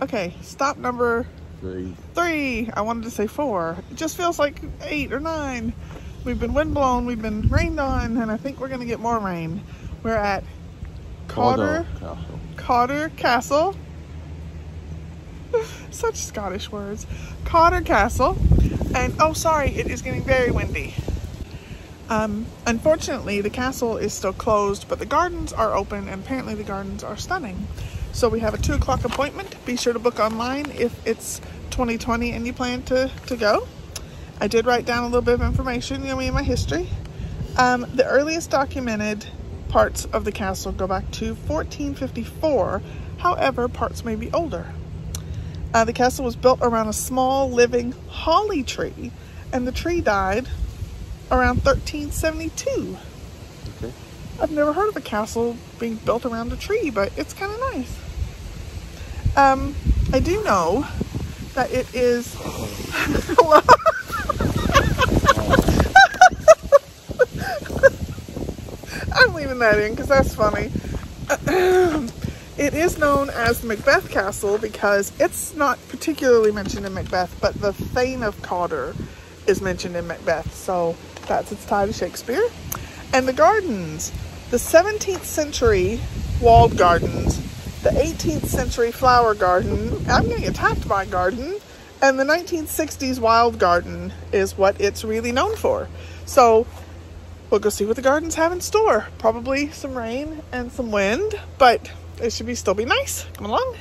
Okay, stop number Three. three. I wanted to say four. It just feels like eight or nine. We've been windblown, we've been rained on, and I think we're gonna get more rain. We're at Cawdor, Castle. Cawdor Castle. Such Scottish words. Cawdor Castle. And oh, sorry, it is getting very windy. Um, unfortunately, the castle is still closed, but the gardens are open, and apparently the gardens are stunning. So we have a two o'clock appointment. Be sure to book online if it's 2020 and you plan to, to go. I did write down a little bit of information, you know me and my history. Um, the earliest documented parts of the castle go back to 1454. However, parts may be older. Uh, the castle was built around a small living holly tree, and the tree died around 1372. Okay. I've never heard of a castle being built around a tree, but it's kind of nice. Um, I do know that it is. I'm leaving that in because that's funny. it is known as Macbeth Castle because it's not particularly mentioned in Macbeth, but the Thane of Cawdor is mentioned in Macbeth, so that's its tie to Shakespeare. And the gardens, the 17th century walled gardens, the 18th century flower garden, I'm getting attacked by garden, and the 1960s wild garden is what it's really known for. So we'll go see what the gardens have in store. Probably some rain and some wind, but it should be still be nice. Come along.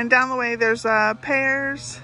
And down the way there's uh, pears.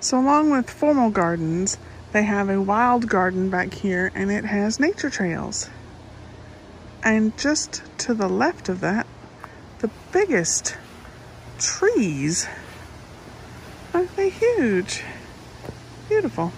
So, along with formal gardens, they have a wild garden back here and it has nature trails. And just to the left of that, the biggest trees. Aren't they huge? Beautiful.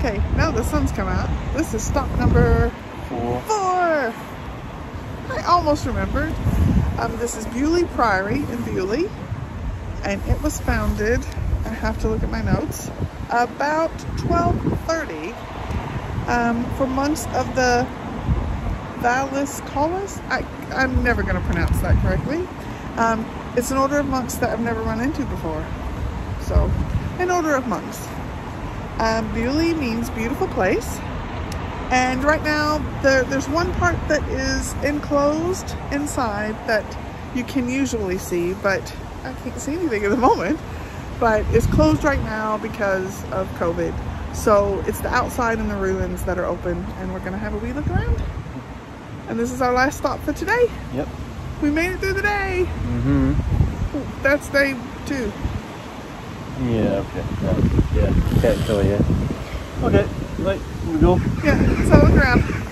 Okay, now the sun's come out. This is stop number four. Four. I almost remembered. Um, this is Beauly Priory in Beauly, and it was founded. I have to look at my notes. About 1230 um, for monks of the Vallis Collis. I, I'm never going to pronounce that correctly. Um, it's an order of monks that I've never run into before. So, an order of monks. Um, means beautiful place. And right now, there, there's one part that is enclosed inside that you can usually see, but I can't see anything at the moment. But it's closed right now because of COVID. So it's the outside and the ruins that are open, and we're gonna have a wee look around. And this is our last stop for today. Yep. We made it through the day. Mm-hmm. That's day two. Yeah, okay. Yeah, yeah. Can't tell you. Okay, right, we go. Yeah, so look around.